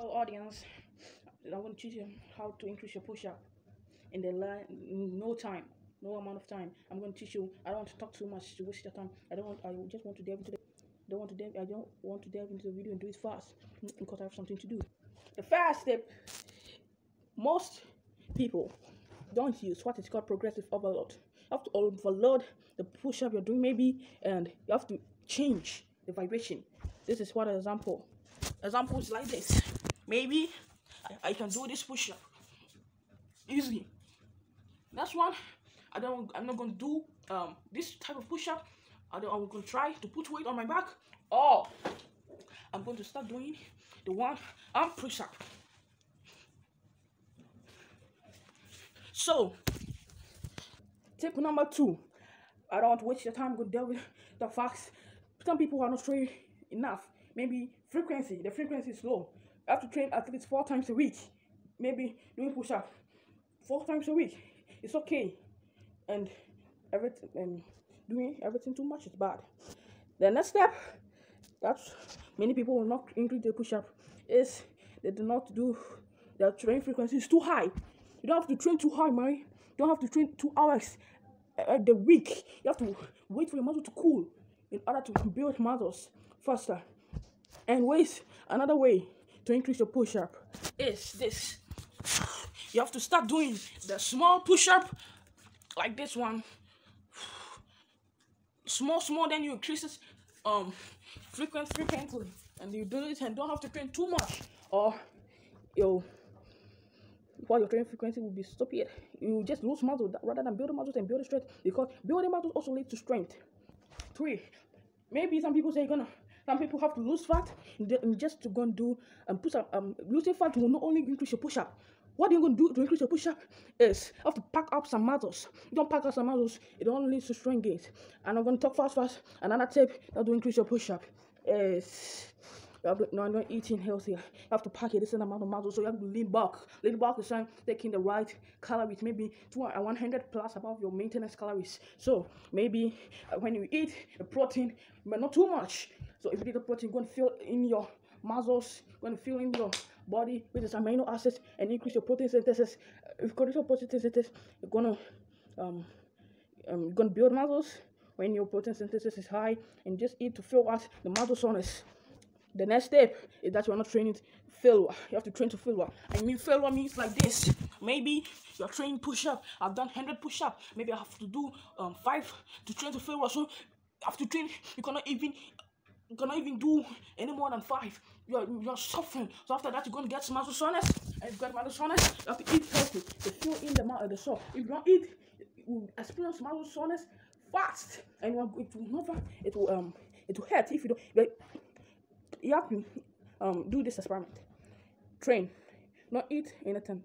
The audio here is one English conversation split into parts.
Hello audience, I'm going to teach you how to increase your push-up in the line, no time, no amount of time. I'm going to teach you. I don't want to talk too much to waste your time. I don't want. I just want to delve into the. Don't want to delve. I don't want to delve into the video and do it fast because I have something to do. The first step, most people don't use what is called progressive overload. You have to overload the push-up you're doing maybe, and you have to change the vibration. This is what an example. Examples like this. Maybe I, can do this push-up easily. That's one. I don't. I'm not gonna do um this type of push-up. I don't. I'm gonna try to put weight on my back. Or I'm going to start doing the one arm push-up. So, tip number two. I don't want to waste your time. Go deal with the facts. Some people are not trained enough. Maybe frequency. The frequency is low. You have to train at least four times a week. Maybe doing push-up four times a week. It's okay. And everything and doing everything too much is bad. The next step that many people will not increase their push-up is they do not do their training frequency is too high. You don't have to train too high, man. You don't have to train two hours a the week. You have to wait for your muscle to cool in order to build muscles faster. And ways another way to increase your push-up is this. You have to start doing the small push-up like this one. Small, small, then you increase it um frequent frequently. And you do it and don't have to train too much. Or you while your training frequency will be stupid. You just lose muscle rather than building muscles and building strength because building muscles also leads to strength. Three, maybe some people say you're gonna some people have to lose fat just to go and do um, push up. Um, losing fat will not only increase your push up. What you're gonna do to increase your push up is have to pack up some muscles. Don't pack up some muscles, it only leads to strength gains. And I'm gonna talk fast, fast. Another tip that will increase your push up is you have to, no, not eating healthier. You have to pack a decent amount of muscle, so you have to lean bulk. Lean bulk is taking the right calories, maybe 200, 100 plus above your maintenance calories. So maybe uh, when you eat the protein, but not too much. So if you eat the protein, going to feel in your muscles, going to feel in your body with its amino acids and increase your protein synthesis. If you increase your protein synthesis, you're gonna um, um you're gonna build muscles when your protein synthesis is high and just eat to fill out the muscle soreness. The next step is that you're not training failure. You have to train to failure. I mean, failure means like this. Maybe you're training push up. I've done 100 push up. Maybe I have to do um, five to train to failure. So you have to train. You cannot even you cannot even do any more than five. You're you're suffering. So after that, you're gonna get muscle soreness. And if you get muscle soreness, you have to eat healthy to fill in the mouth the sore. If you don't eat, you experience muscle soreness fast, and it will never it will um it will hurt if you don't you have to um, do this experiment. Train, not eat anything.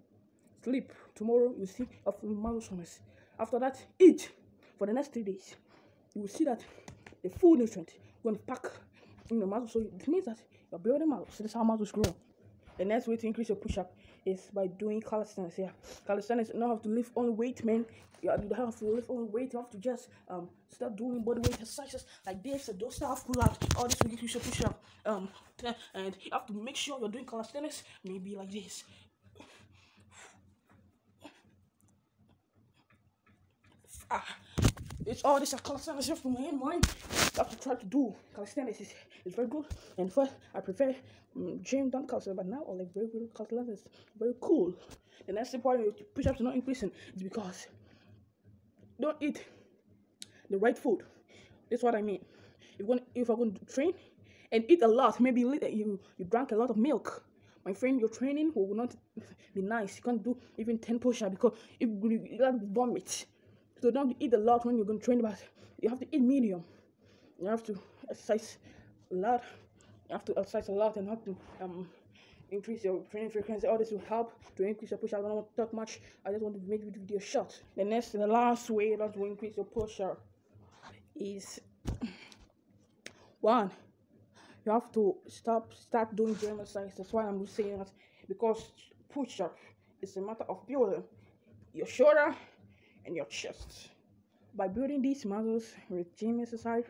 Sleep. Tomorrow you see a marathoners. After that, eat for the next three days. You will see that the full nutrient going to pack in your muscle. So it means that you're building muscle. So that's how muscles grow. The next way to increase your push-up is by doing calisthenics. Yeah, calisthenics. You don't have to lift only weight, man. You don't have to lift only weight. You have to just um start doing body weight exercises like this. So those stuff pull out. All this will increase your push-up. Um, and you have to make sure you're doing calisthenics. Maybe like this. Ah, it's all this calisthenics from my mind. You have to try to do calisthenics. It's, it's very good. And first, I prefer um, gym done calisthenics, but now I like very good calisthenics. Very cool. The next important push-ups not increasing is because don't eat the right food. That's what I mean. If going if I'm going to train and eat a lot, maybe you you drank a lot of milk. My friend, your training will not be nice. You can't do even 10 push-ups because you, got vomit. So don't eat a lot when you're going to train, but you have to eat medium. You have to exercise a lot. You have to exercise a lot and have to um increase your training frequency. All this will help to increase your push. I don't want to talk much. I just want to make the video short. The next, and the last way that will increase your push up is one. You have to stop, start doing gym exercise. That's why I'm saying that because push up is a matter of building your shoulder and your chest. By building these muscles with gym exercise,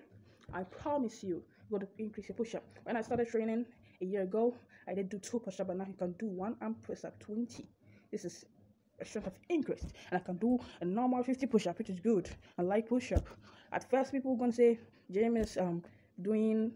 I promise you, you're going to increase your push up. When I started training a year ago, I did do two push up, but now I can do one arm press-up 20. This is a strength of increased, and I can do a normal 50 push up, which is good. A light push up. At first, people were gonna say James um doing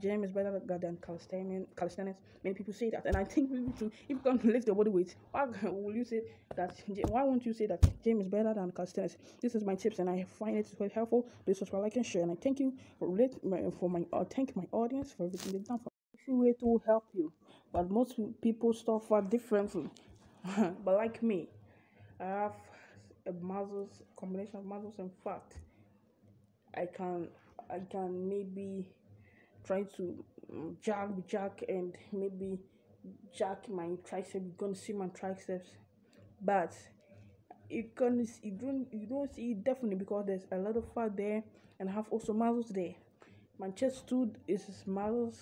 James is better than calisthenics. Calisthenics. Many people say that, and I think maybe too. If you can lift your body weight, why will you say that? Why won't you say that James is better than calisthenics? This is my tips, and I find it quite helpful. Please subscribe, like, and share. And I thank you for for my uh, thank my audience for everything they've done for easy way to help you. But most people suffer differently. but like me, I have a muscles combination of muscles and fat. I can I can maybe try to um, jack jack and maybe jack my triceps. You're gonna see my triceps, but you can you don't you don't see it definitely because there's a lot of fat there and I have also muscles there. My chest too is muscles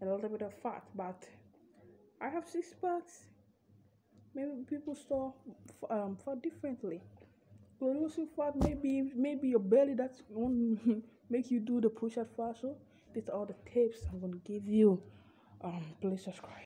and a little bit of fat, but I have six packs. Maybe people store um fat differently. Losing fat maybe maybe your belly that's won't make you do the push up faster. These are all the tips I'm gonna give you. Um, please subscribe.